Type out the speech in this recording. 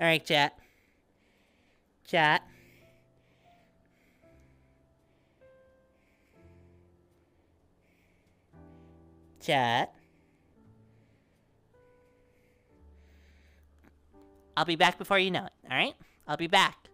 Alright, chat. Chat. Chat. I'll be back before you know it, alright? I'll be back.